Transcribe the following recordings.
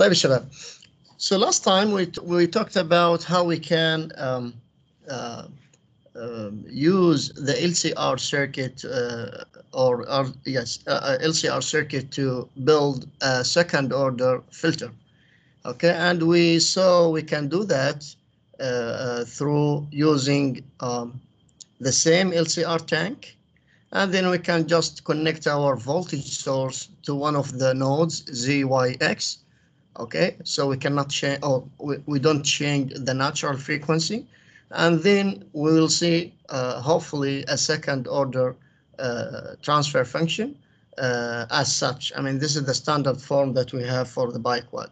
طيب يا شباب so last time we we talked about how we can um, uh, um, use the LCR circuit uh, or, or yes uh, LCR circuit to build a second order filter okay and we saw we can do that uh, uh, through using um, the same LCR tank and then we can just connect our voltage source to one of the nodes ZYX okay so we cannot change or we, we don't change the natural frequency and then we will see uh, hopefully a second order uh, transfer function uh, as such I mean this is the standard form that we have for the biquad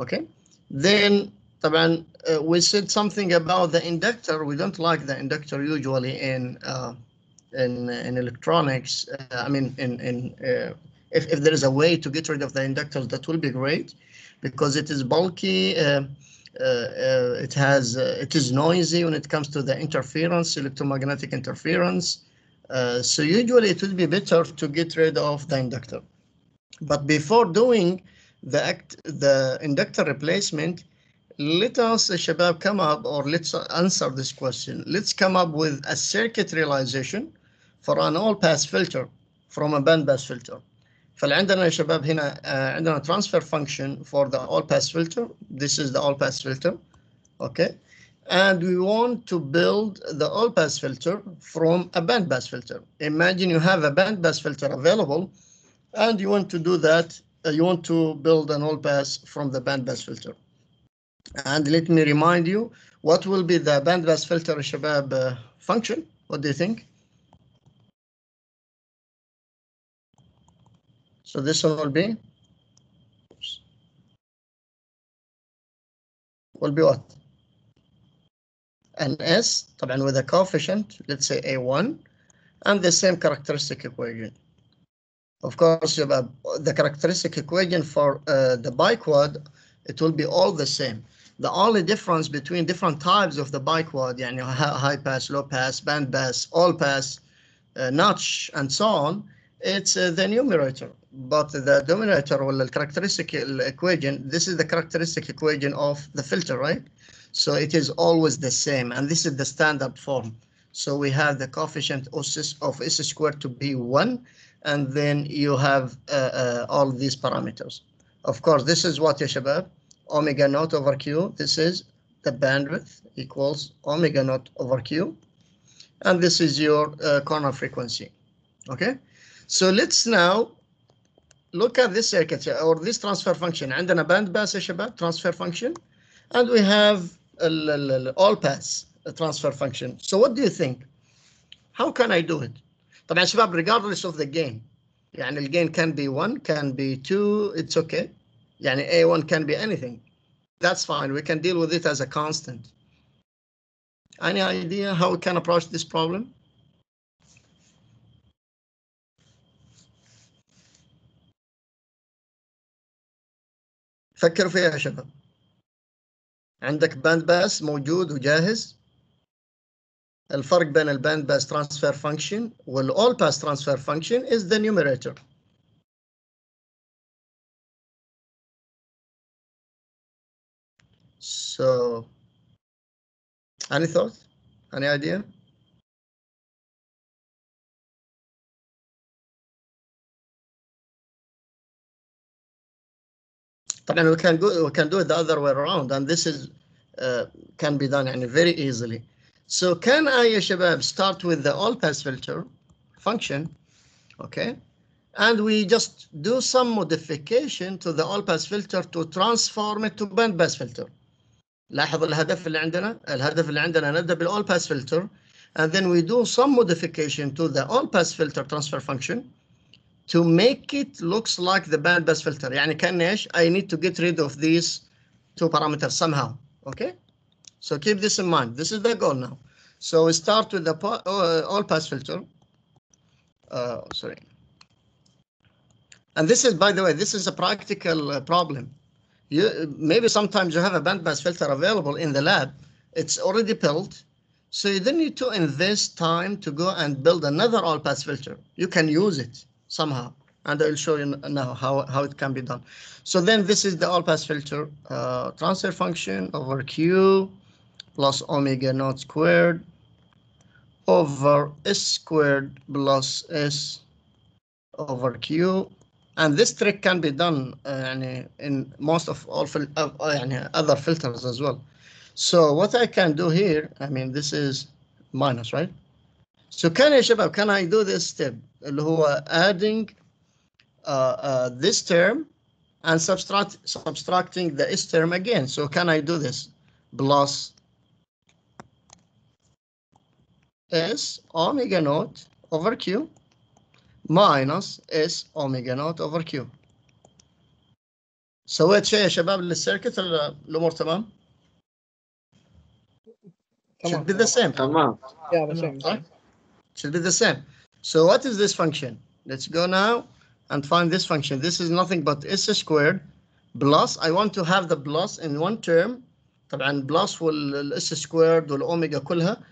okay then طبعا uh, we said something about the inductor we don't like the inductor usually in uh, in in electronics uh, I mean in in if, if there is a way to get rid of the inductors, that will be great because it is bulky. Uh, uh, uh, it has it is noisy when it comes to the interference, electromagnetic interference. so usually it would be better to get rid of the inductor. But before doing the act, the inductor replacement, let us, Shabab, come up or let's answer this question. Let's come up with a circuit realization for an all-pass filter from a bandpass filter. فالعندنا يا شباب هنا عندنا transfer function for the all pass filter this is the all pass filter okay and we want to build the all pass filter from a band pass filter imagine you have a band pass filter available and you want to do that uh, you want to build an all pass from the band pass filter and let me remind you what will be the band pass filter شباب uh, function what do you think So this one will be oops, will be what? An S طبعا with a coefficient, let's say A1, and the same characteristic equation. Of course, the characteristic equation for uh, the biquad, it will be all the same. The only difference between different types of the biquad, يعني high pass, low pass, band pass, all pass, uh, notch, and so on, it's uh, the numerator but the denominator or the characteristic equation, this is the characteristic equation of the filter, right? So it is always the same, and this is the standard form. So we have the coefficient of s squared to be 1, and then you have uh, uh, all these parameters. Of course, this is what, shabab? Omega naught over Q. This is the bandwidth equals omega naught over Q. And this is your uh, corner frequency. Okay, so let's now look at this circuit or this transfer function عندنا band pass يا شباب transfer function and we have all pass transfer function so what do you think how can I do it طبعا شباب regardless of the gain يعني الجين can be 1 can be 2 it's okay يعني A1 can be anything that's fine we can deal with it as a constant any idea how we can approach this problem فكر فيها يا شباب. عندك باند باس موجود وجاهز. الفرق بين الباند باس ترانسفير فانكشن والاول باس ترانسفير فانكشن is the numerator. So any thought? Any idea? طبعا we can go we can do it the other way around and this is uh, can be done يعني very easily so can I يا شباب start with the all pass filter function okay and we just do some modification to the all pass filter to transform it to band pass filter لاحظ الهدف اللي عندنا الهدف اللي عندنا نبدا بالall pass filter and then we do some modification to the all pass filter transfer function to make it looks like the band pass filter يعني كان ايش I need to get rid of these two parameters somehow okay so keep this in mind this is the goal now so we start with the uh, all pass filter uh, sorry and this is by the way this is a practical uh, problem you maybe sometimes you have a band pass filter available in the lab it's already built so you don't need to invest time to go and build another all pass filter you can use it somehow. And I'll show you now how, how it can be done. So then this is the all-pass filter uh, transfer function over Q plus omega naught squared over S squared plus S over Q. And this trick can be done uh, in most of all uh, uh other filters as well. So what I can do here, I mean, this is minus, right? So can I, Shabab, can I do this step? اللي هو adding uh, uh, this term and subtract, subtracting the s term again. So can I do this? Plus s omega naught over q minus s omega naught over q. سويت شيء يا شباب للسيركت الامور تمام؟ Should be the same. تمام. Yeah, the same. Right? Should be the same. So what is this function? Let's go now and find this function. This is nothing but s squared plus I want to have the plus in one term طبعا plus والاس squared والاوميجا كلها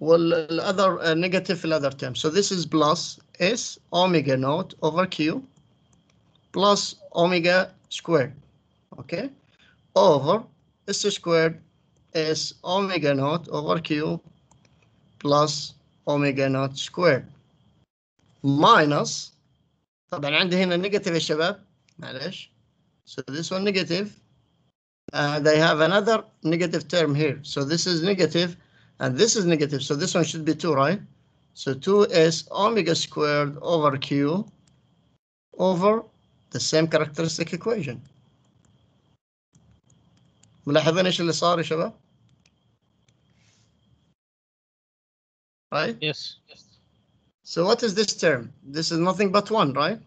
والother uh, negative في other term. So this is plus s omega naught over q plus omega squared. Okay, over s squared is omega naught over q plus omega naught squared minus طبعا عندي هنا نيجاتيف يا شباب معلش so this one negative and I have another negative term here so this is negative and this is negative so this one should be 2 right so 2 is omega squared over q over the same characteristic equation ملاحظين ايش اللي صار يا شباب؟ Right? Yes. yes. So what is this term? This is nothing but 1, right?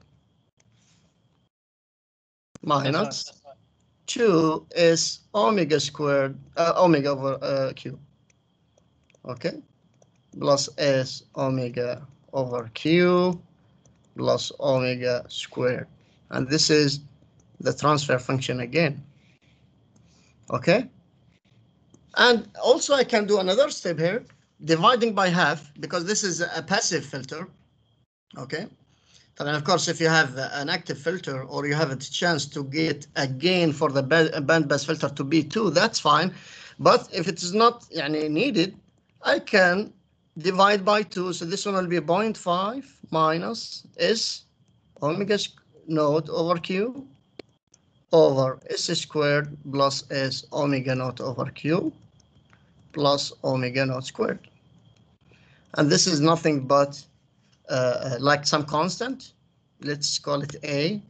Minus That's right. 2 is omega squared, uh, omega over uh, q. Okay? Plus s omega over q plus omega squared. And this is the transfer function again. Okay? And also I can do another step here, dividing by half, because this is a passive filter. Okay? And of course, if you have an active filter or you have a chance to get a gain for the ba- bandpass filter to be 2, that's fine. But if it is not يعني, needed, I can divide by 2. So this one will be 0.5 minus S omega sq- naught over Q over S squared plus S omega naught over Q plus omega naught squared. And this is nothing but uh, uh like some constant. Let's call it A.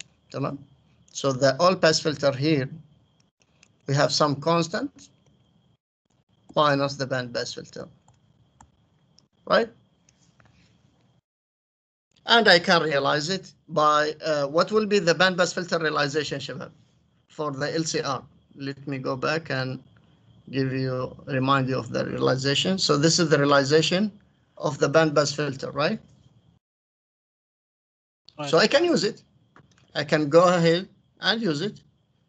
So the all-pass filter here, we have some constant minus the band pass filter, right? And I can realize it by uh, what will be the band pass filter realization, Shabab, for the LCR. Let me go back and give you, remind you of the realization. So this is the realization of the bandpass filter, right? Right. So I can use it. I can go ahead and use it,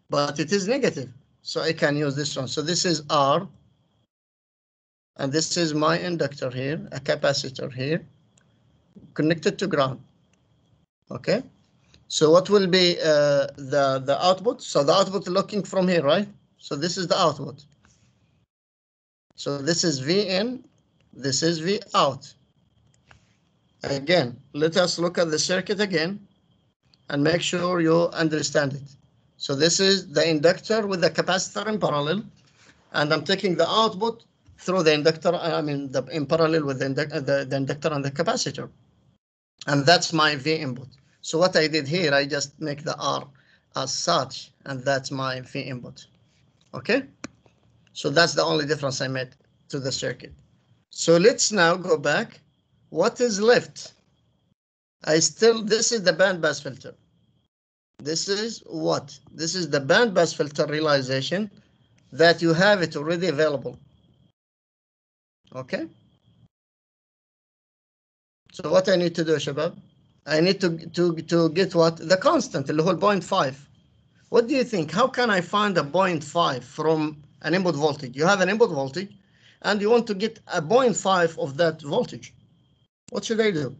but it is negative. So I can use this one. So this is R. And this is my inductor here, a capacitor here, connected to ground. Okay. So what will be uh, the, the output? So the output looking from here, right? So this is the output. So this is V in, this is V out. Again, let us look at the circuit again and make sure you understand it. So this is the inductor with the capacitor in parallel, and I'm taking the output through the inductor, I mean, the, in parallel with the, induc- the, the inductor and the capacitor. And that's my V input. So what I did here, I just make the R as such, and that's my V input. Okay? So that's the only difference I made to the circuit. So let's now go back. What is left? I still, this is the bandpass filter. This is what? This is the bandpass filter realization that you have it already available. Okay. So what I need to do, Shabab? I need to, to, to get what? The constant, the whole 0.5. What do you think? How can I find a 0.5 from an input voltage? You have an input voltage and you want to get a 0.5 of that voltage. What should I do?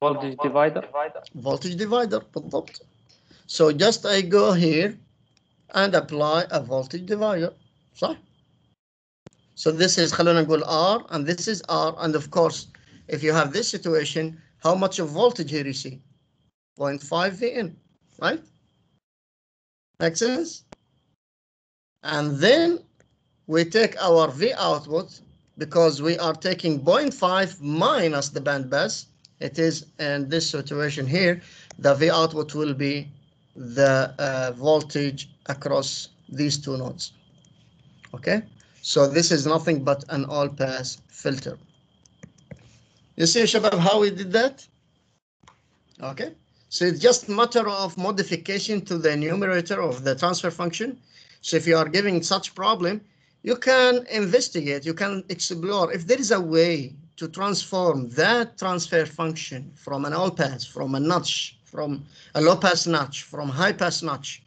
voltage divider voltage divider بالضبط so just I go here and apply a voltage divider صح so this is خلونا نقول R and this is R and of course if you have this situation how much of voltage here you see 0.5 VN right make sense and then we take our V output because we are taking 0.5 minus the band pass it is in this situation here, the V output will be the uh, voltage across these two nodes. Okay, so this is nothing but an all pass filter. You see, Shabab, how we did that? Okay, so it's just matter of modification to the numerator of the transfer function. So if you are giving such problem, you can investigate, you can explore if there is a way to transform that transfer function from an all pass, from a notch, from a low pass notch, from high pass notch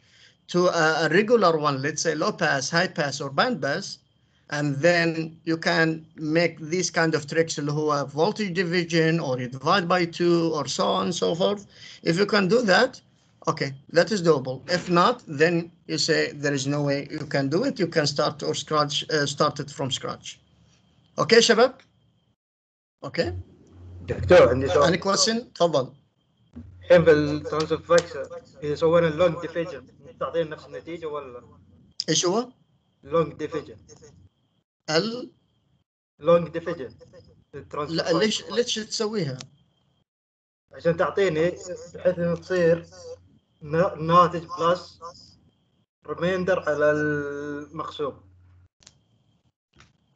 to a, a, regular one, let's say low pass, high pass, or band pass, and then you can make these kind of tricks who have voltage division or you divide by two or so on and so forth. If you can do that, okay, that is doable. If not, then you say there is no way you can do it. You can start or scratch, uh, start it from scratch. Okay, Shabab? اوكي دكتور عندي any سؤال question تفضل الحين في الترانسفر فاكسر اذا سوينا اللونج ديفيجن تعطينا نفس النتيجه ولا ايش هو لونج ديفيجن ال لونج ديفيجن لا ليش ليش تسويها؟ عشان تعطيني بحيث إنه تصير نا- ناتج بلس ريميندر على المقسوم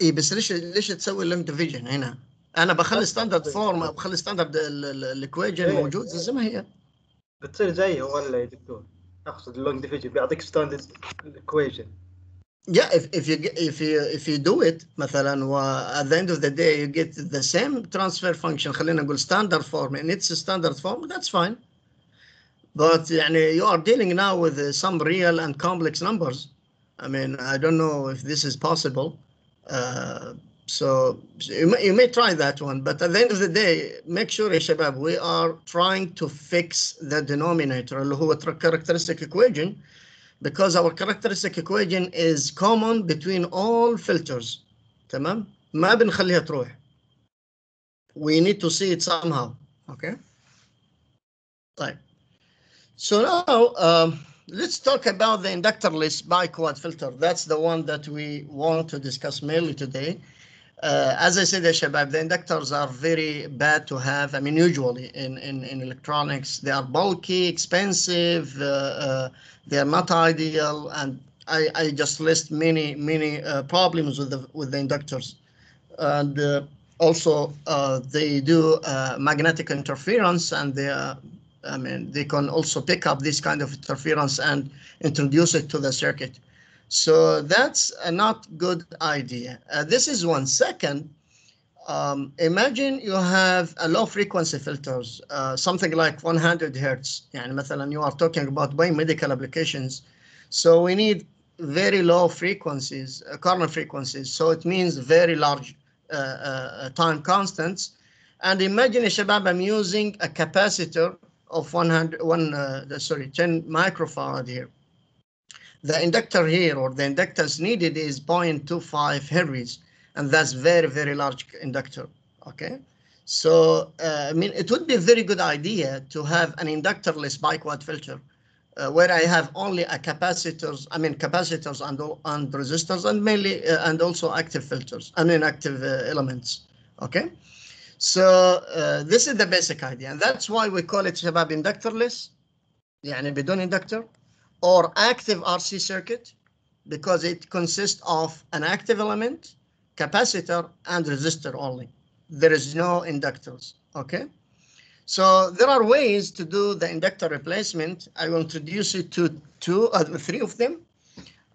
اي بس ليش ليش تسوي اللونج ديفيجن هنا؟ أنا بخلي ستاندرد فورم بخلي ستاندرد الايكويجن إيه. موجود زي ما هي. بتصير زيها ولا يا دكتور أقصد اللونج ديفيجن بيعطيك ستاندرد ايكويشن Yeah, if, if you get- if you if you do it مثلا و at the end of the day you get the same transfer function خلينا نقول standard form and it's a standard form that's fine. But يعني you are dealing now with uh, some real and complex numbers. I mean I don't know if this is possible. Uh, so you may, you may try that one, but at the end of the day, make sure يا شباب we are trying to fix the denominator اللي هو characteristic equation because our characteristic equation is common between all filters تمام ما بنخليها تروح we need to see it somehow okay طيب so now um, let's talk about the inductorless biquad filter that's the one that we want to discuss mainly today Uh, as I said, Shabab, the inductors are very bad to have. I mean, usually in, in, in electronics, they are bulky, expensive, uh, uh, they are not ideal, and I, I just list many many uh, problems with the with the inductors, and uh, also uh, they do magnetic interference, and they are, I mean they can also pick up this kind of interference and introduce it to the circuit. So that's a not good idea. Uh, this is one. Second, um, imagine you have a low frequency filters, uh, something like 100 hertz. يعني مثلا you are talking about biomedical applications. So we need very low frequencies, uh, corner frequencies. So it means very large uh, uh, time constants. And imagine, يا شباب, I'm using a capacitor of 100, one, uh, sorry, 10 microfarad here the inductor here or the inductance needed is 0.25 Henrys, and that's very, very large inductor. Okay. So, uh, I mean, it would be a very good idea to have an inductorless biquad filter uh, where I have only a capacitors, I mean, capacitors and, and resistors and mainly, uh, and also active filters, I mean, active uh, elements. Okay. So, uh, this is the basic idea. And that's why we call it شباب inductorless. يعني بدون inductor or active RC circuit because it consists of an active element, capacitor, and resistor only. There is no inductors, okay? So there are ways to do the inductor replacement. I will introduce you to two, uh, three of them.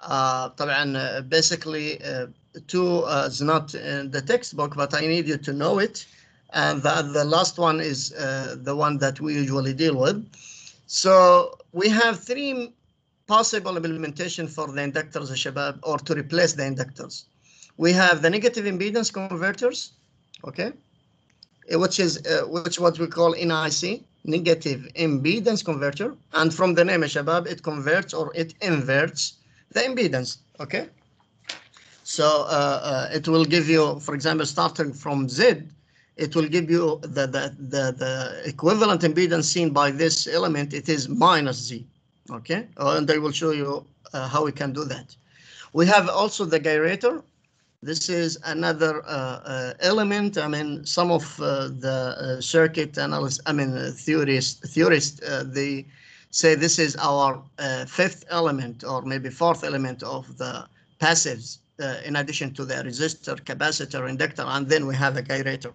Uh, طبعا uh, basically uh, two uh, is not in the textbook, but I need you to know it. And the, the last one is uh, the one that we usually deal with. So we have three possible implementation for the inductors, Shabab, or to replace the inductors. We have the negative impedance converters, okay? uh, which is uh, which what we call NIC, negative impedance converter. And from the name, Shabab, it converts or it inverts the impedance. Okay. So uh, uh, it will give you, for example, starting from Z, it will give you the, the, the, the equivalent impedance seen by this element. It is minus Z. Okay. And I will show you uh, how we can do that. We have also the gyrator. This is another uh, uh, element. I mean, some of uh, the uh, circuit analysts, I mean, theorists, theorists, they say this is our fifth element or maybe fourth element of the passives, in addition to the resistor, capacitor, inductor, and then we have a gyrator.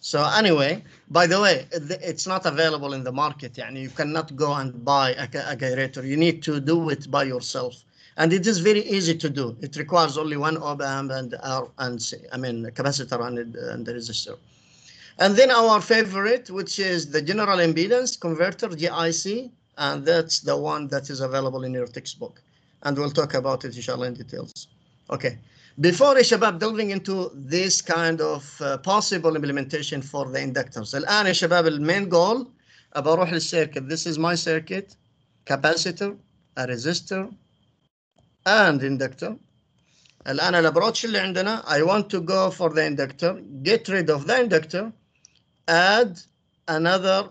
So anyway, by the way, it's not available in the market. Yani you cannot go and buy a, a gyrator. You need to do it by yourself. And it is very easy to do. It requires only one op amp and R and C- I mean capacitor and, and the resistor. And then our favorite, which is the general impedance converter, GIC, and that's the one that is available in your textbook. And we'll talk about it inshallah in details. Okay Before يا شباب delving into this kind of uh, possible implementation for the inductors. الآن يا شباب المين goal أبى أروح للسيركت. This is my circuit, capacitor, a resistor, and inductor. الآن الابروتش اللي عندنا I want to go for the inductor, get rid of the inductor, add another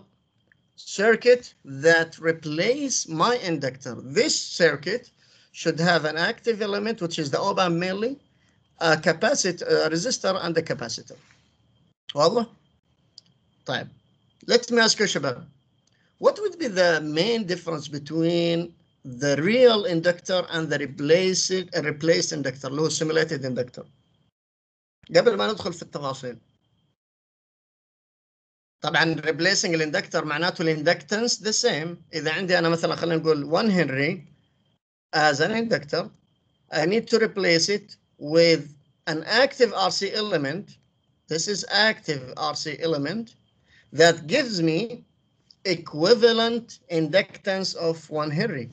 circuit that replace my inductor. This circuit should have an active element, which is the op amp mainly, a capacitor, a resistor, and a capacitor. واضح؟ طيب. Let me ask you شباب. What would be the main difference between the real inductor and the replaced replaced inductor اللي هو simulated inductor؟ قبل ما ندخل في التفاصيل. طبعا replacing الاندكتر معناته الاندكتنس the same اذا عندي انا مثلا خلينا نقول 1 هنري as an inductor I need to replace it with an active RC element this is active RC element that gives me equivalent inductance of 1 Henry.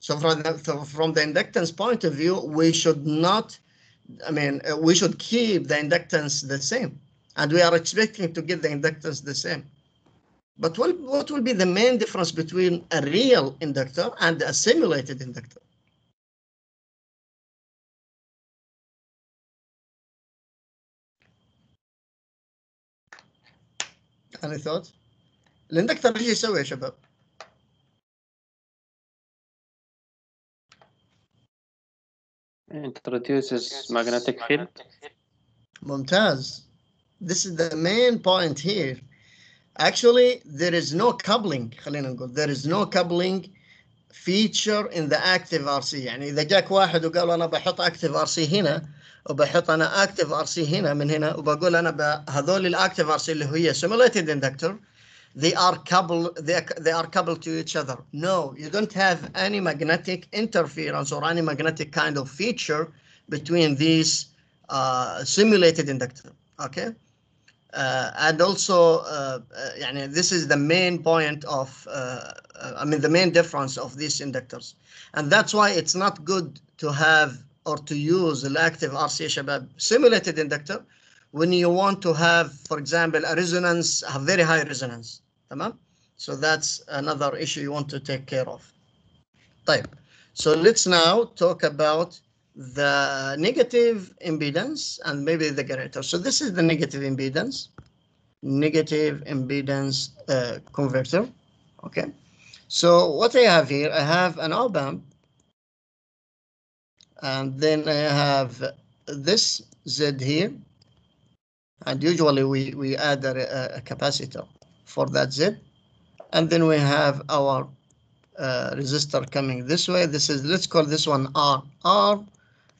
So from the, from the inductance point of view, we should not, I mean, uh, we should keep the inductance the same. And we are expecting to get the inductance the same. But what, what will be the main difference between a real inductor and a simulated inductor? Any thoughts? الاندكتر ايش يسوي يا شباب؟ introduces magnetic field. ممتاز. This is the main point here. Actually, there is no coupling خلينا نقول there is no coupling feature in the active RC يعني إذا جاك واحد وقال أنا بحط active RC هنا وبحط أنا active RC هنا من هنا وبقول أنا ب- هذول الأكتيف RC اللي هي simulated inductor they are coupled they are, they are coupled to each other. No, you don't have any magnetic interference or any magnetic kind of feature between these uh, simulated inductor. Okay. Uh, and also, uh, uh, يعني this is the main point of, uh, uh, I mean, the main difference of these inductors. And that's why it's not good to have or to use the active RCA Shabab simulated inductor when you want to have, for example, a resonance, a very high resonance. So that's another issue you want to take care of. Type. So let's now talk about the negative impedance and maybe the gyrator. So this is the negative impedance, negative impedance uh, converter. Okay. So what I have here, I have an op amp and then I have this Z here, and usually we we add a, a capacitor for that Z, and then we have our uh, resistor coming this way. This is let's call this one R R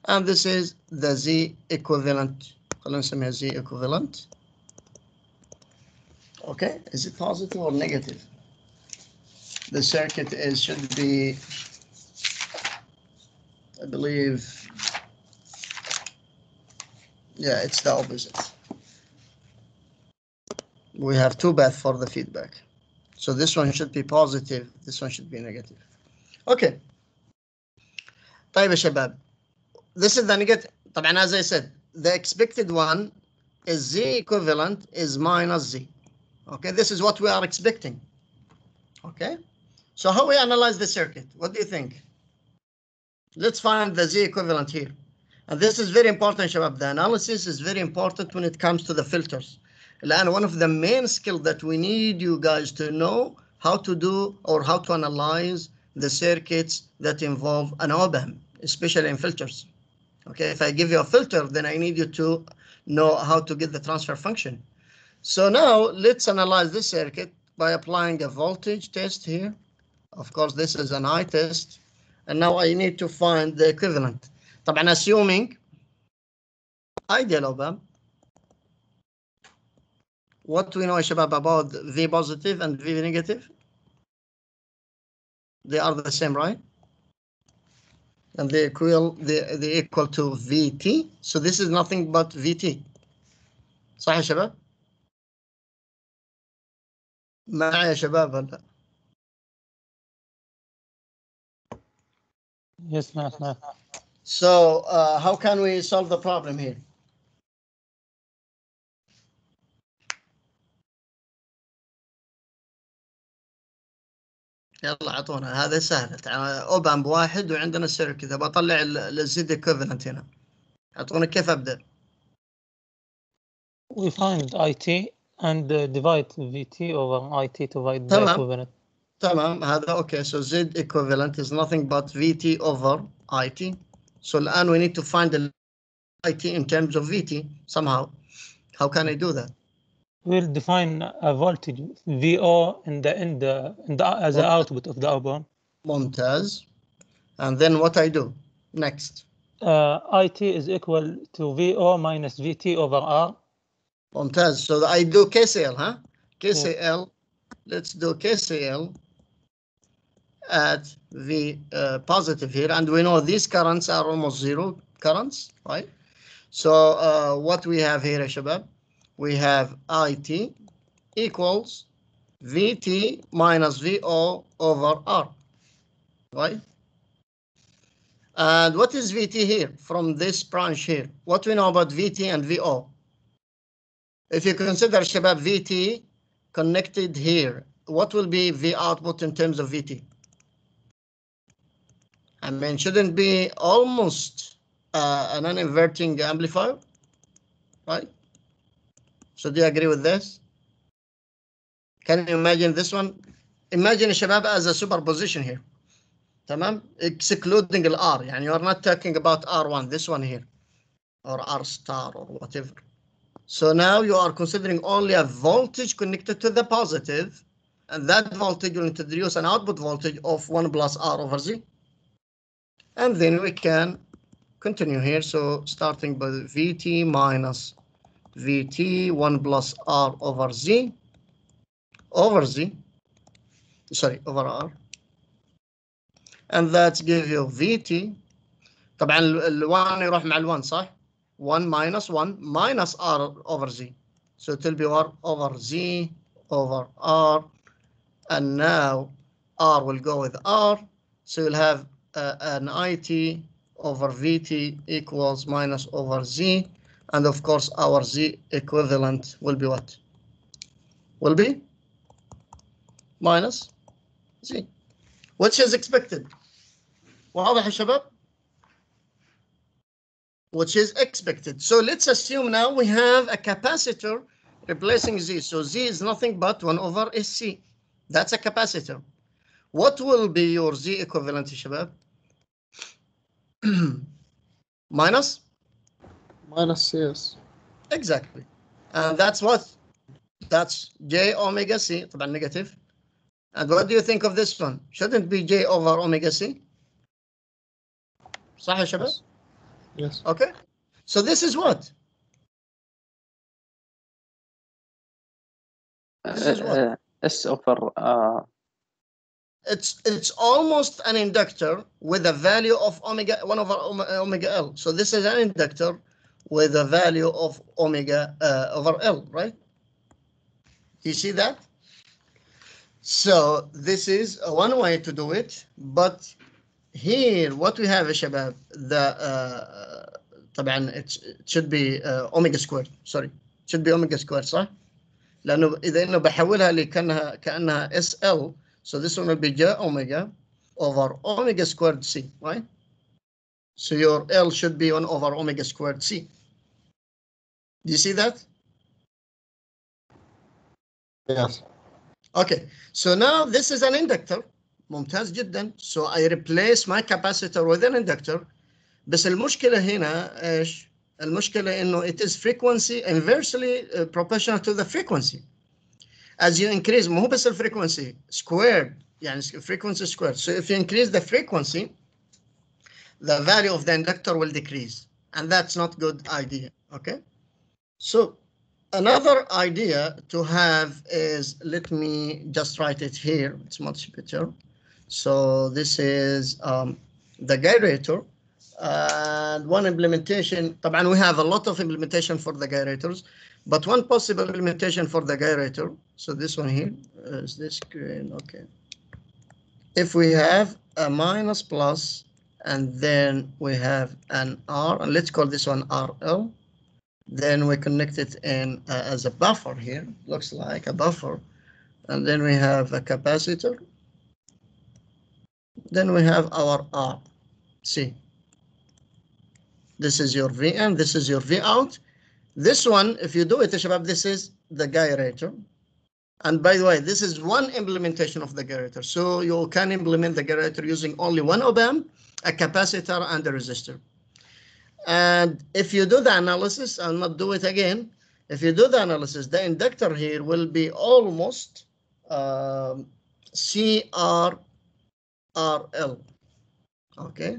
and this is the Z equivalent. خلينا نسميها Z equivalent. Okay, is it positive or negative? The circuit is should be, I believe, yeah, it's the opposite. We have two paths for the feedback. So this one should be positive, this one should be negative. Okay. طيب يا شباب this is the negative طبعا as I said the expected one is Z equivalent is minus Z. Okay, this is what we are expecting. Okay, so how we analyze the circuit? What do you think? Let's find the Z equivalent here. And this is very important, Shabab. The analysis is very important when it comes to the filters. And one of the main skills that we need you guys to know how to do or how to analyze the circuits that involve an op-amp, especially in filters. Okay, if I give you a filter, then I need you to know how to get the transfer function. So now let's analyze this circuit by applying a voltage test here. Of course, this is an I test. And now I need to find the equivalent. طبعا assuming ideal op-amp what do we know Shabab about V positive and V negative? They are the same, right? And they equal they, they equal to VT. So this is nothing but VT. صح يا شباب؟ معي يا شباب هلا Yes, ma'am. ma'am. So uh, how can we solve the problem here? يلا اعطونا هذا سهل تعال اوبام بواحد وعندنا سيركت اذا بطلع الزد ايكوفالنت هنا اعطونا كيف ابدا We find IT and uh, divide VT over IT to divide the equivalent. Okay, so Z equivalent is nothing but vt over it so الان we need to find the it in terms of vt somehow. How can i do that? We'll define a voltage vo in the end as the output of the op amp montaz. And then what i do? Next. Uh, it is equal to vo minus vt over r. Montaz. So i do kcl huh? Kcl let's do kcl at the uh, positive here, and we know these currents are almost zero currents, right? So uh, what we have here, Shabab, we have IT equals VT minus VO over R, right? And what is VT here from this branch here? What we know about VT and VO? If you consider Shabab VT connected here, what will be the output in terms of VT? I mean, shouldn't be almost uh, a non-inverting amplifier, right? So do you agree with this? Can you imagine this one? Imagine Shabab as a superposition here. Tamam? Excluding the R. And you are not talking about R1, this one here, or R star or whatever. So now you are considering only a voltage connected to the positive, and that voltage will introduce an output voltage of 1 plus R over Z. And then we can continue here. So starting by VT minus VT 1 plus R over Z over Z, sorry, over R. And that gives you VT. طبعا ال1 يروح مع ال1 صح؟ 1 minus 1 minus r over z. So it will be r over z over r. And now r will go with r. So you'll have uh, an it over vt equals minus over z. And of course, our z equivalent will be what? Will be minus z, which is expected. واضح يا شباب؟ which is expected. So let's assume now we have a capacitor replacing Z. So Z is nothing but 1 over SC. That's a capacitor. What will be your Z equivalent, Shabab? Minus? minus yes Exactly. And that's what? That's J omega C, طبعا negative. And what do you think of this one? Shouldn't be J over omega C? صح يا شباب? yes yes Okay. So this is what? This is what? Uh, S over uh, It's it's almost an inductor with a value of omega 1 over om- omega L. So this is an inductor with a value of omega uh, over L, right? You see that? So this is one way to do it, but here what we have يا شباب the uh, طبعا it's, it should be uh, omega squared sorry should be omega squared صح؟ لانه اذا انه بحولها لكانها كانها اس ال so this one will be j omega over omega squared c right? So your L should be 1 over omega squared c. Do you see that? Yes. Okay, so now this is an inductor. ممتاز جدا. So I replace my capacitor with an inductor. بس المشكلة هنا ايش؟ المشكلة انه it is frequency inversely uh, proportional to the frequency. As you increase مو بس الفريكونسي squared يعني frequency squared. So if you increase the frequency the value of the inductor will decrease and that's not good idea. Okay. So another idea to have is let me just write it here. It's much better. So this is um, the gyrator. And one implementation, طبعا we have a lot of implementation for the gyrators, but one possible implementation for the gyrator. So this one here is this green. Okay. If we have a minus plus, and then we have an R, and let's call this one RL. Then we connect it in uh, as a buffer here, looks like a buffer. And then we have a capacitor. Then we have our R. See, this is your V in, this is your V out. This one, if you do it, Shabab, this is the gyrator. And by the way, this is one implementation of the gyrator. So you can implement the gyrator using only one op amp, a capacitor, and a resistor. And if you do the analysis, I'll not do it again. If you do the analysis, the inductor here will be almost um, CR RL. Okay.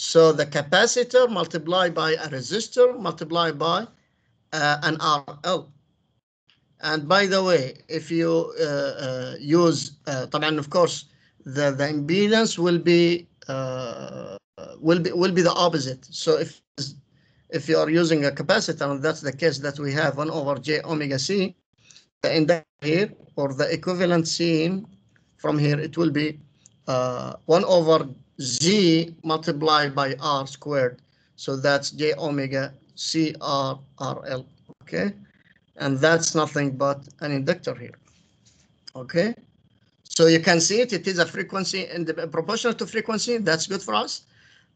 So the capacitor multiplied by a resistor multiplied by uh, an RL. And by the way, if you uh, uh, use, uh, of course, the, the impedance will be uh, will be will be the opposite. So if if you are using a capacitor, and that's the case that we have 1 over j omega c, the inductor here or the equivalent seen from here, it will be uh, 1 over z multiplied by r squared. So that's j omega c r r l. Okay, and that's nothing but an inductor here. Okay. So you can see it, it is a frequency and proportional to frequency, that's good for us.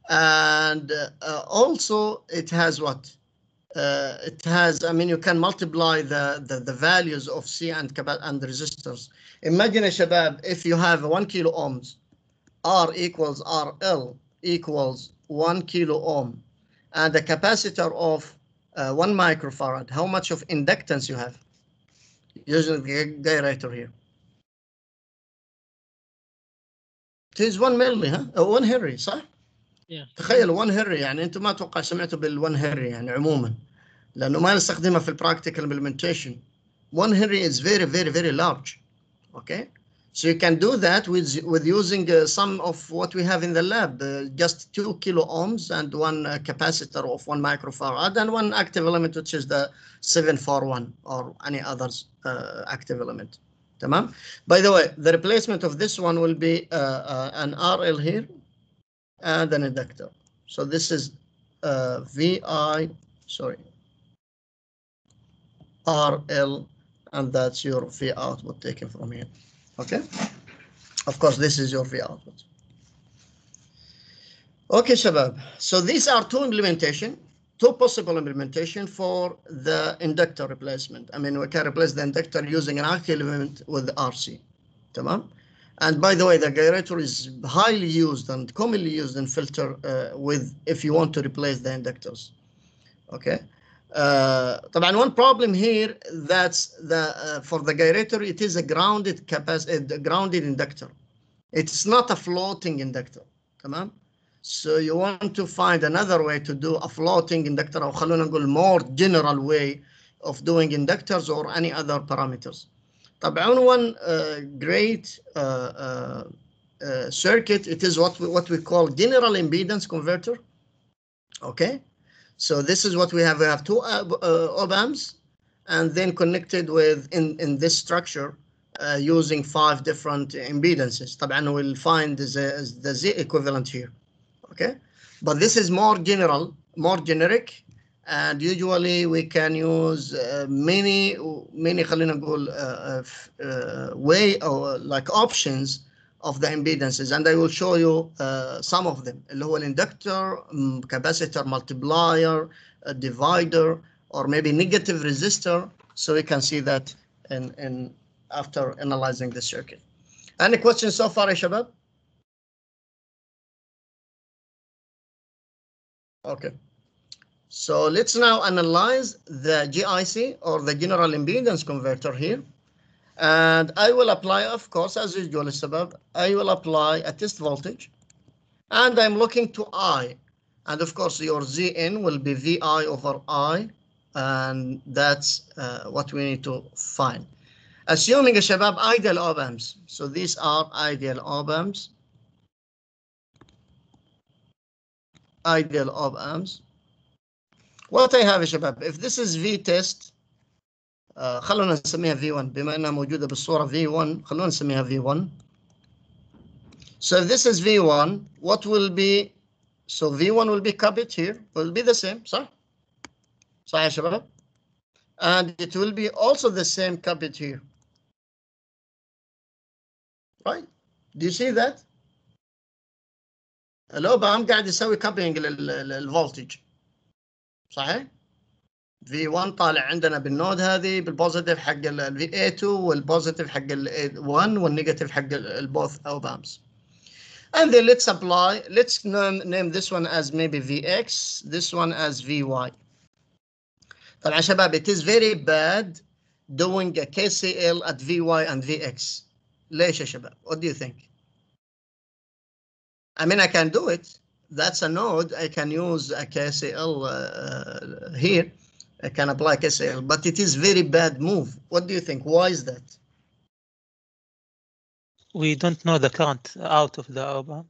And uh, also it has what? Uh, it has, I mean, you can multiply the, the, the values of C and, and resistors. Imagine, a Shabab, if you have one kilo ohms, R equals RL equals 1 kilo ohm and the capacitor of uh, 1 microfarad, how much of inductance you have using the gyrator here? It is 1 milli, huh? Uh, 1 Henry, sir? Yeah. تخيل 1 Henry يعني انتم ما توقع سمعتوا بال 1 Henry يعني عموما لانه ما نستخدمها في practical implementation. 1 Henry is very, very, very large. Okay? So you can do that with, with using uh, some of what we have in the lab, uh, just two kilo ohms and one uh, capacitor of one microfarad and one active element, which is the 741 or any other uh, active element. Tamam? By the way, the replacement of this one will be uh, uh, an RL here and an inductor. So this is VI, sorry, RL, and that's your V output taken from here okay of course this is your V output okay shabab so these are two implementation two possible implementation for the inductor replacement. I mean, we can replace the inductor using an active element with RC. Tamam? And by the way, the gyrator is highly used and commonly used in filter uh, with if you want to replace the inductors. Okay. Uh, طبعا one problem here that's the uh, for the gyrator it is a grounded capacity grounded inductor. It's not a floating inductor. تمام؟ So you want to find another way to do a floating inductor أو خلونا نقول more general way of doing inductors or any other parameters. طبعا one uh, great uh, uh, uh, circuit it is what we, what we call general impedance converter. Okay, So this is what we have. We have two uh, uh, op amps and then connected with in, in this structure uh, using five different impedances. طبعا we'll find the, the Z equivalent here. Okay, but this is more general, more generic, and usually we can use uh, many many خلينا uh, uh, way or like options of the impedances and I will show you uh, some of them اللي هو inductor, um, capacitor, multiplier, a divider, or maybe negative resistor. So we can see that in, in after analyzing the circuit. Any questions so far, يا شباب? Okay. So let's now analyze the GIC or the general impedance converter here. And I will apply, of course, as usual, I will apply a test voltage. And I'm looking to I. And of course, your Zn will be Vi over I. And that's uh, what we need to find. Assuming, a shabab, ideal op amps. So these are ideal op amps. Ideal op amps. What I have, shabab, if this is V test, خلونا نسميها V1 بما انها موجودة بالصورة V1 خلونا نسميها V1 So if this is V1 what will be so V1 will be copied here will be the same صح صح يا شباب and it will be also the same copied here right do you see that الأوبا قاعد يسوي كوبينج للفولتج صحيح V one طالع عندنا بالنود هذه بالبوزيتيف حق الفي 2 والبوزيتيف حق ال 1 والنيجاتيف حق ال both op amps. And then let's apply, let's name, name this one as maybe Vx, this one as Vy. طبعا شباب it is very bad doing a KCL at Vy and Vx. ليش يا شباب? What do you think? I mean I can do it. That's a node. I can use a KCL uh, here can apply KCL, but it is very bad move. What do you think? Why is that? We don't know the current out of the op amp.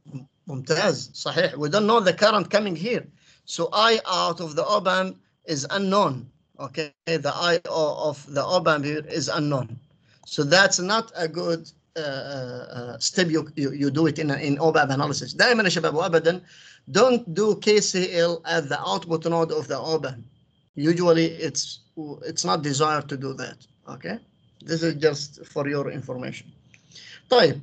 ممتاز, صحيح. We don't know the current coming here. So I out of the op amp is unknown. Okay, the I of the op amp here is unknown. So that's not a good uh, uh, uh, step you, you, you do it in in op amp analysis. دائما يا شباب وابدا don't do KCL at the output node of the op amp Usually it's it's not desired to do that. Okay, this is just for your information. طيب.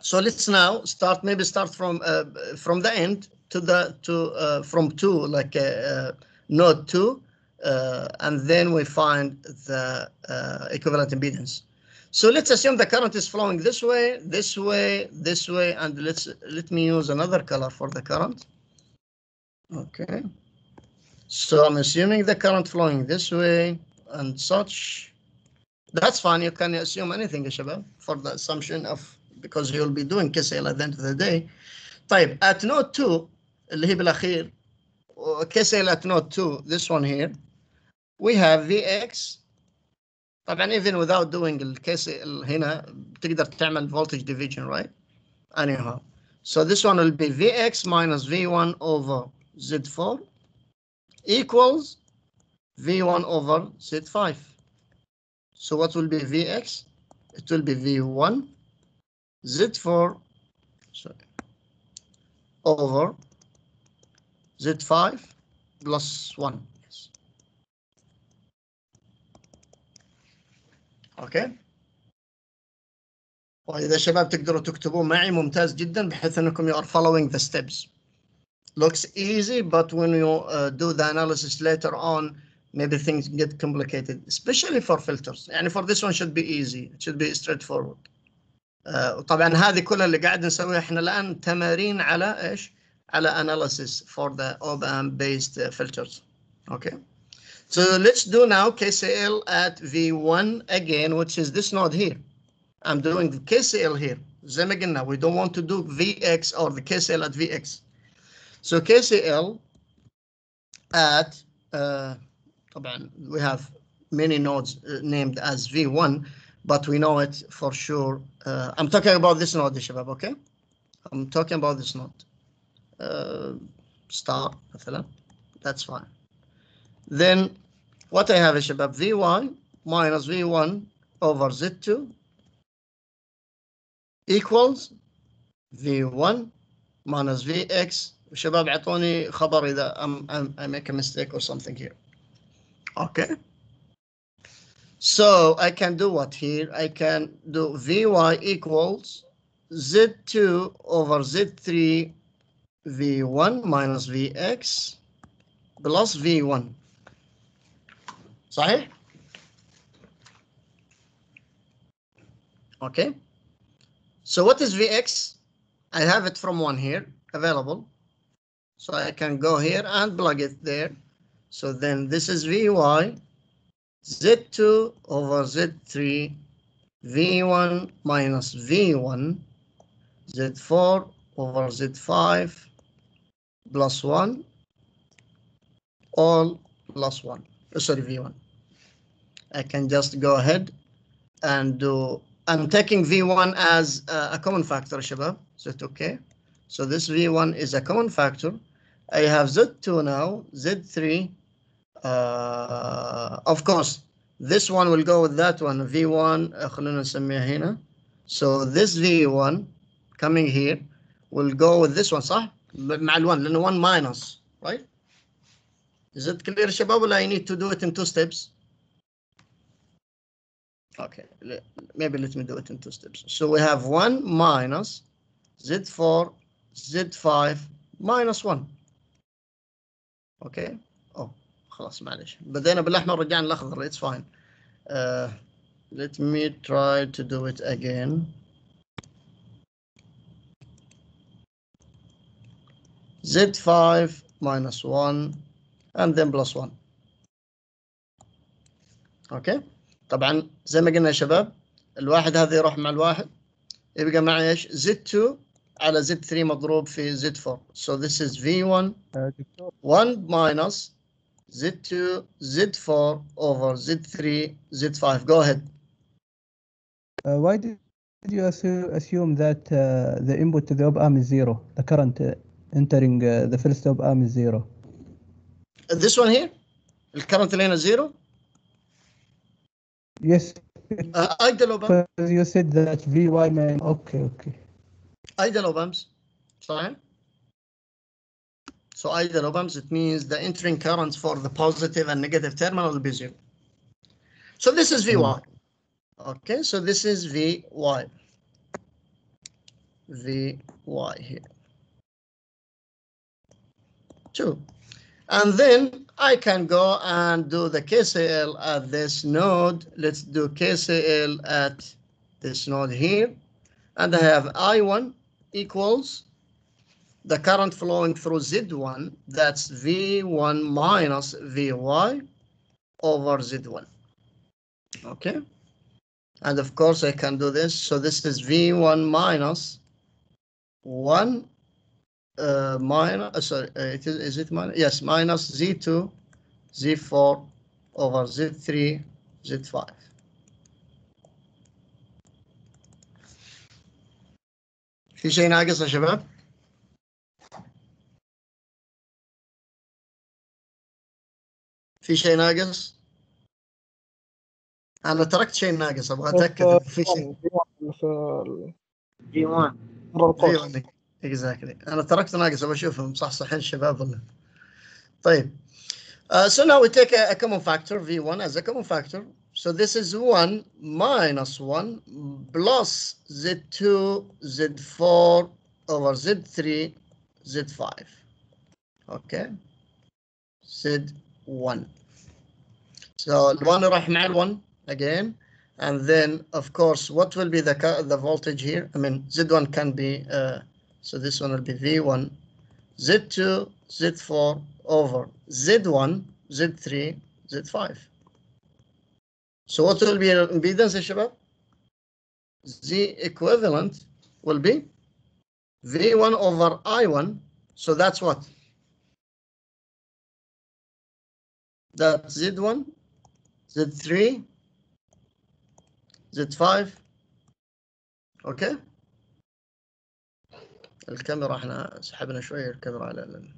So let's now start. Maybe start from uh, from the end to the to uh, from two like uh, uh, node two, uh, and then we find the uh, equivalent impedance. So let's assume the current is flowing this way, this way, this way, and let's let me use another color for the current. Okay. So I'm assuming the current flowing this way and such. That's fine. You can assume anything, يا شباب, for the assumption of because you'll be doing KCL at the end of the day. طيب at node 2 اللي هي بالاخير KCL at node 2 this one here we have Vx طبعا even without doing ال KCL هنا بتقدر تعمل voltage division right anyhow so this one will be Vx minus V1 over Z4 equals V1 over Z5. So what will be Vx? It will be V1 Z4 sorry, over Z5 plus 1. Yes. Okay. وإذا شباب تقدروا تكتبوا معي ممتاز جدا بحيث أنكم you are following the steps. looks easy, but when you uh, do the analysis later on, maybe things get complicated, especially for filters. يعني for this one should be easy. It should be straightforward. Uh, طبعا هذه كلها اللي قاعد نسويها احنا الآن تمارين على ايش؟ على analysis for the op-amp based uh, filters. Okay. So let's do now KCL at V1 again, which is this node here. I'm doing the KCL here. زي ما قلنا, we don't want to do VX or the KCL at VX. So KCL at, uh, we have many nodes uh, named as V1, but we know it for sure. Uh, I'm talking about this node, Shabab, okay? I'm talking about this node. Uh, star, that's fine. Then what I have, Shabab, V1 minus V1 over Z2 equals V1 minus Vx شباب اعطوني خبر اذا I'm, I'm, I make a mistake or something here okay so I can do what here I can do Vy equals Z2 over Z3 V1 minus Vx plus V1 صحيح okay so what is Vx I have it from one here available so I can go here and plug it there. So then this is Vy, Z2 over Z3, V1 minus V1, Z4 over Z5, plus 1, all plus 1. Oh, sorry, V1. I can just go ahead and do, I'm taking V1 as uh, a common factor, Shabab. Is it okay? So this V1 is a common factor. I have Z2 now, Z3. Uh, of course, this one will go with that one, V1, uh, خلونا نسميها هنا. So this V1 coming here will go with this one, صح؟ مع ال1 لأنه 1 minus, right? Is it clear شباب ولا I need to do it in two steps? Okay, le- maybe let me do it in two steps. So we have 1 minus Z4, Z5 minus 1. أوكي؟ أوه خلاص معلش بدينا بالاحمر رجعنا الاخضر اتس فاين uh, let me try to do it again. Z5 minus 1 and then plus 1 أوكي؟ طبعا زي ما قلنا يا شباب الواحد هذا يروح مع الواحد. يبقى معي إيش؟ Z2 على z3 مضروب في z4 so this is v1 آه، دكتور 1 minus Z2, Z4 over Z3, Z5. Go ahead. uh, why did you assu- assume that uh, the input to the op amp is zero the current uh, entering uh, the first op amp is zero This one here, the current اللي هنا zero. yes Uh, idle op amp, because you said that vy may okay okay Idle sign. So idle op amps, it means the entering currents for the positive and negative terminal will be zero. So this is Vy. Hmm. Okay, so this is Vy. Vy here. Two. And then I can go and do the KCL at this node. Let's do KCL at this node here. And I have I1, equals the current flowing through Z1, that's V1 minus Vy over Z1. Okay. And of course I can do this. So this is V1 minus 1 uh, minus, uh, sorry, uh, it is, is it minus? Yes, minus Z2, Z4 over Z3, Z5. في شيء ناقص يا شباب؟ في شيء ناقص؟ أنا تركت شيء ناقص أبغى أتأكد إذا في شيء. في G1 مرة القوس أيوه اكزاكتلي أنا تركت ناقص أبغى أشوفهم. صح صحين الشباب ولا طيب. Uh, so now we take a, a common factor v1 as a common factor. so this is 1 minus 1 plus z2 z4 over z3 z5 okay z1 so ال1 راح مع ال1 again and then of course what will be the cu- the voltage here i mean z1 can be uh, so this one will be v1 z2 z4 over z1 z3 z5 So what will be your impedance يا شباب z equivalent will be v1 over i1 so that's what? That's z1 z3 Z5 أوكي الكاميرا إحنا سحبنا شوية الكاميرا على ال...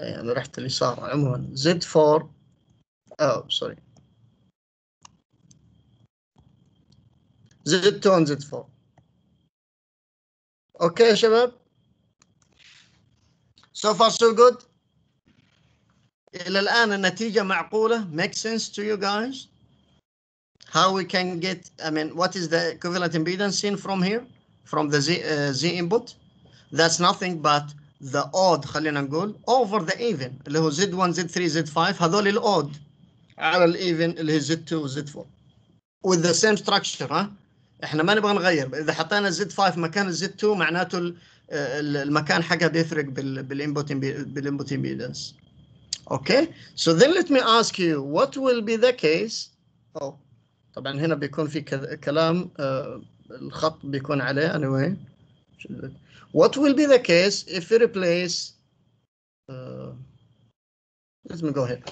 اي أنا رحت اليسار عموما. Z4 أو سوري Z2 and Z4 اوكي يا شباب So far so good. إلى الآن النتيجة معقولة. Make sense to you guys? How we can get, I mean, what is the equivalent impedance seen from here? From the Z, uh, Z input? That's nothing but the odd خلينا نقول over the even اللي هو Z1 Z3 Z5 هذول الأود على الايفن اللي هي Z2 و Z4 with the same structure ها إحنا ما نبغى نغير. إذا حطينا Z5 مكان Z2 معناته ال- ال- المكان حقها بيفرق بال بالانبوت بالانبوت امبيدنس أوكي so then let me ask you what will be the case? Oh طبعا هنا بيكون في كلام آه، الخط بيكون عليه anyway. What will be the case if we replace uh, let me go ahead.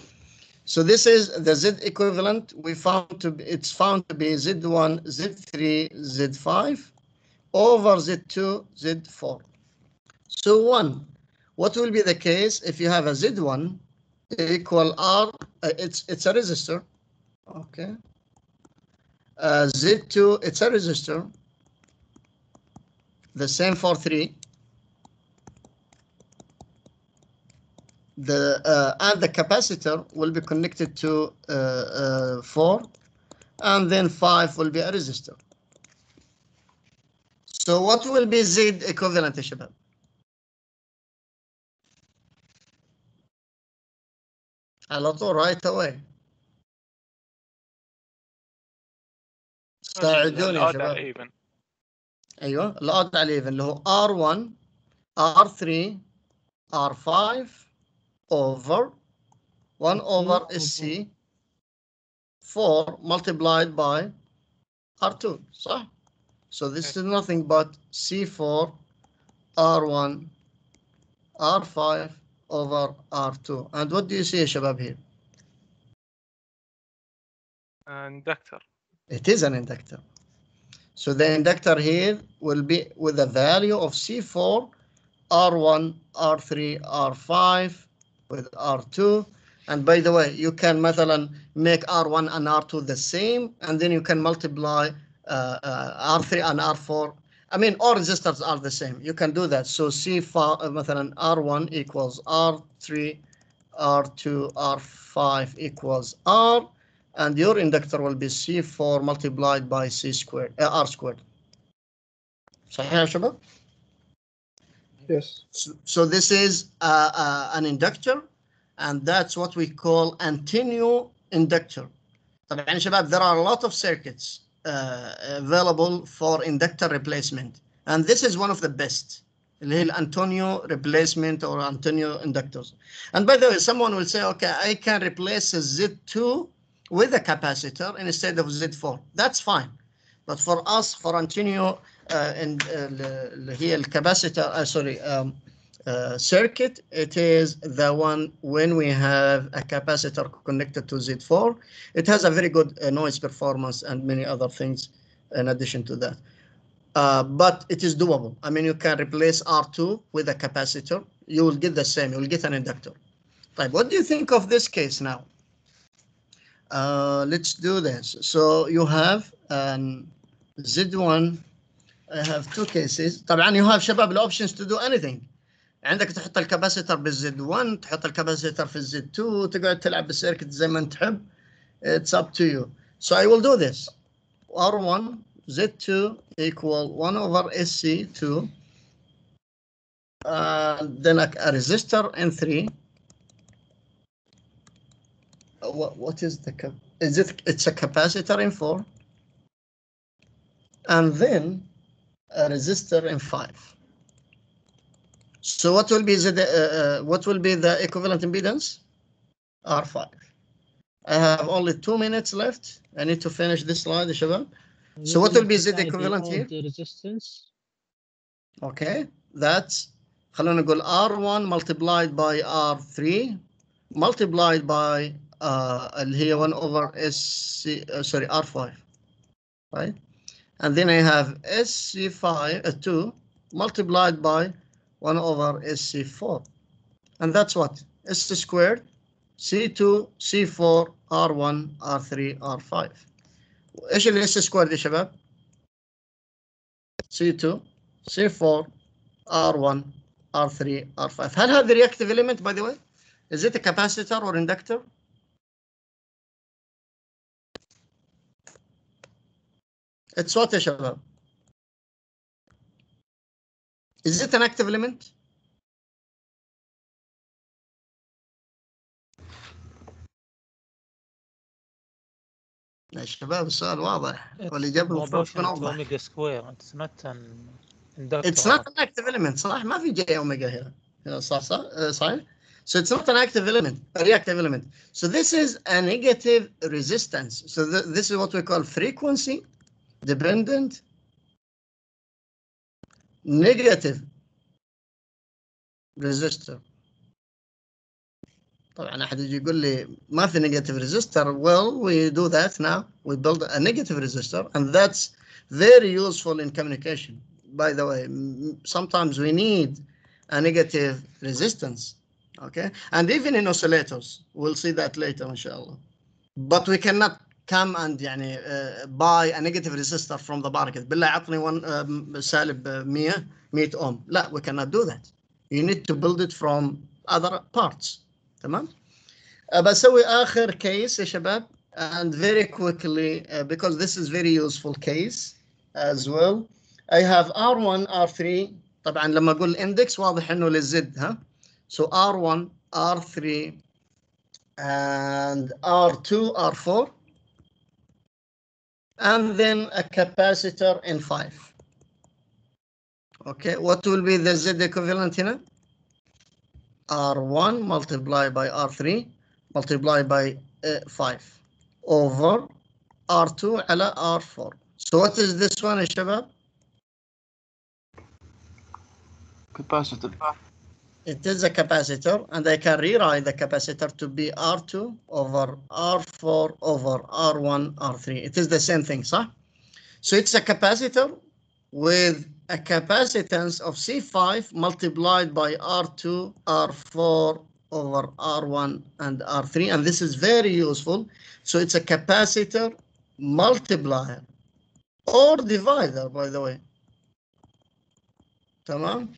So this is the Z equivalent. We found to be it's found to be Z1 Z3 Z5 over Z2 Z4 so one what will be the case if you have a Z1 equal R uh, it's it's a resistor okay? Uh, Z2 it's a resistor the same for three. The uh, and the capacitor will be connected to uh, uh, four, and then five will be a resistor. So what will be Z equivalent يا شباب؟ على طول right away. ساعدوني يا الأود على شباب. الايفن ايوه الاود على الايفن اللي هو R1 R3 R5 over 1 over SC 4 multiplied by R2. so So this is nothing but C4 R1 R5 over R2. And what do you see, Shabab, here? An inductor. It is an inductor. So the inductor here will be with a value of C4 R1 R3 R5 with R2. And by the way, you can مثلا make R1 and R2 the same, and then you can multiply uh, uh, R3 and R4. I mean, all resistors are the same. You can do that. So C5, uh, مثلا R1 equals R3, R2, R5 equals R, and your inductor will be C4 multiplied by C squared, uh, R squared. صحيح يا شباب? Yes. So, so this is uh, uh, an inductor, and that's what we call Antoniou inductor. there are a lot of circuits uh, available for inductor replacement, and this is one of the best. little Antoniou replacement or Antoniou inductors. And by the way, someone will say, okay, I can replace a Z2 with a capacitor instead of Z4. That's fine. But for us, for Antoniou uh, and uh, here capacitor, uh, sorry, um, uh, circuit, it is the one when we have a capacitor connected to Z4. It has a very good uh, noise performance and many other things in addition to that. Uh, but it is doable. I mean, you can replace R2 with a capacitor. You will get the same. You will get an inductor. Right. What do you think of this case now? Uh, let's do this. So you have an Z1. I have two cases. طبعا you have شباب the options to do anything. عندك تحط الكاباسيتر بالزد 1 تحط الكاباسيتر في الزد 2 تقعد تلعب بالسيركت زي ما انت تحب. It's up to you. So I will do this. R1 Z2 equal 1 over SC2 and then a, a resistor N3 Uh, what, what is the cap is it it's a capacitor in 4 and then a resistor in 5 so what will be the uh, uh, what will be the equivalent impedance R5 I have only two minutes left I need to finish this slide يا شباب So what will be Z equivalent here? The resistance. Okay, that's خلونا نقول R1 multiplied by R3 multiplied by uh, اللي هي 1 over SC uh, sorry R5 right and then I have SC5 uh, 2 multiplied by 1 over SC4 and that's what S squared C2 C4 R1 R3 R5 ايش ال S squared يا شباب C2 C4 R1 R3 R5 هل هذا reactive element by the way is it a capacitor or inductor it's what يا شباب is it an active element يا شباب السؤال واضح والإجابة المفروض تكون أوضح اوميجا سكوير اتس نوت ان inductor It's not an active element صح ما في جي اوميجا هنا هنا صح صح آه، صحيح So it's not an active element, a reactive element. So this is a negative resistance. So th this is what we call frequency dependent negative resistor. طبعا احد يجي يقول لي ما في negative resistor. Well, we do that now. We build a negative resistor and that's very useful in communication. By the way, m- sometimes we need a negative resistance. Okay, and even in oscillators, we'll see that later, inshallah. But we cannot come and يعني, uh, buy a negative resistor from the market. بالله عطني one um, سالب 100 100 ohm. لا, we cannot do that. You need to build it from other parts. تمام؟ uh, بسوي آخر case يا شباب and very quickly uh, because this is very useful case as well. I have R1 R3 طبعا لما اقول index واضح انه للزد ها so R1 R3 and R2 R4 and then a capacitor in 5 okay what will be the Z equivalent هنا R1 multiplied by R3 multiplied by uh, 5 over R2 على R4 so what is this one يا شباب capacitor It is a capacitor, and I can rewrite the capacitor to be R2 over R4 over R1, R3. It is the same thing, صح? So it's a capacitor with a capacitance of C5 multiplied by R2, R4 over R1 and R3, and this is very useful. So it's a capacitor multiplier or divider, by the way. تمام?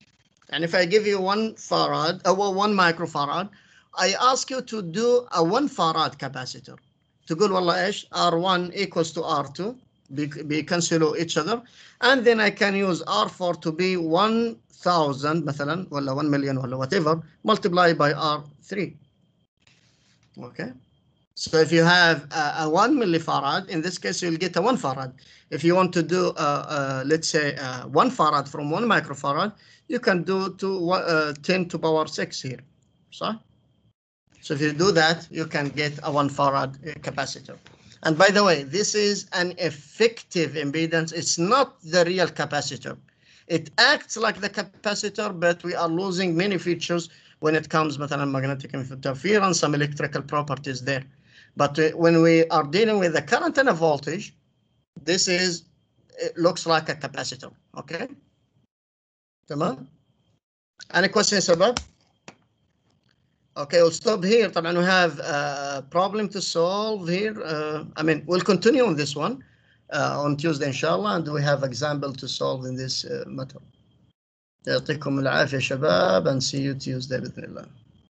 And if I give you one farad, uh, well, one microfarad, I ask you to do a one farad capacitor. تقول والله ايش R1 equals to R2 بي- بيكنسلوا each other and then I can use R4 to be 1000 مثلا ولا 1 million ولا whatever multiplied by R3. Okay. So if you have a, a 1 millifarad, in this case you'll get a 1 farad. If you want to do, uh, uh, let's say, uh, 1 farad from 1 microfarad, you can do to uh, 10 to power 6 here. So, so if you do that, you can get a 1 farad uh, capacitor. And by the way, this is an effective impedance. It's not the real capacitor. It acts like the capacitor, but we are losing many features when it comes to magnetic interference, some electrical properties there. But uh, when we are dealing with the current and a voltage, this is, it looks like a capacitor, okay? تمام؟ Any questions شباب؟ Okay, we'll stop here. طبعا we have a problem to solve here. Uh, I mean, we'll continue on this one uh, on Tuesday inshallah and we have example to solve in this uh, matter. يعطيكم العافية شباب and see you Tuesday بإذن الله.